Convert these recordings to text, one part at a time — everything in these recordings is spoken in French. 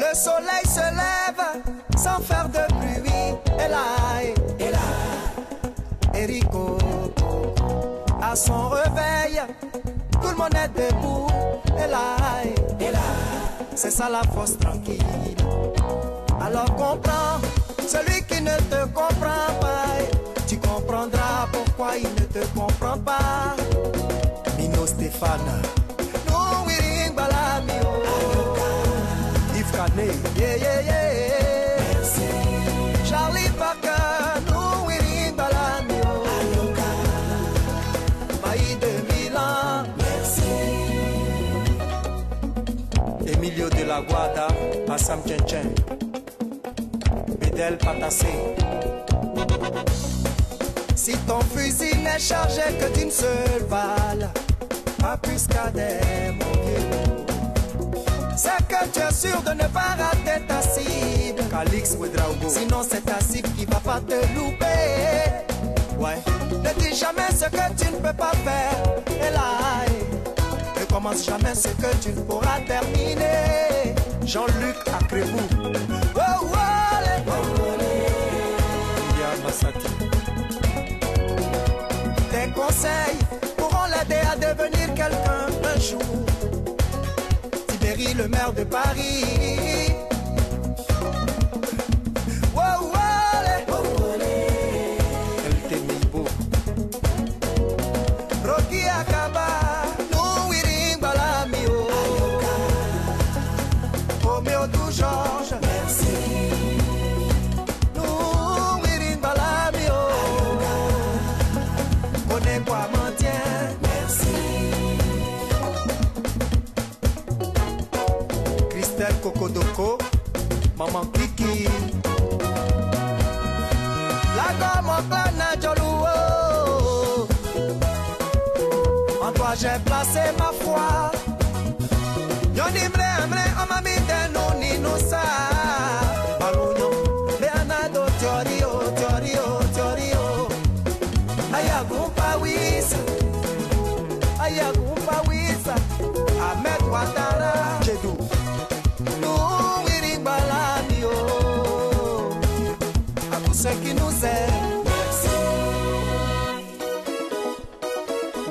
Le soleil se lève sans faire de là, et là, Erico, à son réveil, tout le monde est debout. Et là, c'est ça la force tranquille. Alors comprends, celui qui ne te comprend pas, tu comprendras pourquoi il ne te comprend pas. Mino Stéphane, la Guada, Assam Tchenchen. Bedel Patassé. Si ton fusil n'est chargé que d'une seule balle, pas plus qu'à des mon vieux. C'est que tu es sûr de ne pas rater ta cible. Calix Ouedraogo. Sinon, c'est ta cible qui va pas te louper. Ouais. Ne dis jamais ce que tu ne peux pas faire. Et là, ne commence jamais ce que tu ne pourras terminer. Jean-Luc Akrébou. Oh, allez. Tes conseils pourront l'aider à devenir quelqu'un un jour. Tibéri, le maire de Paris. Rocky. Kokodoko. Maman Kiki. La gomme plana Joluo. En toi j'ai placé ma foi. Mre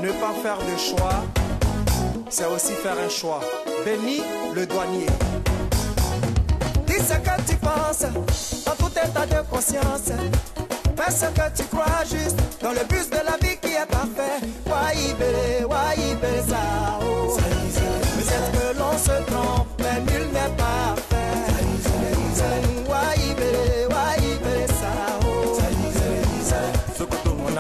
Ne pas faire de choix, c'est aussi faire un choix. Béni le douanier. Dis ce que tu penses, en tout état de conscience. Fais ce que tu crois juste, dans le bus de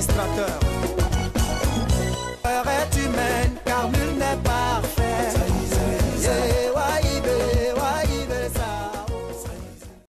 administrateur.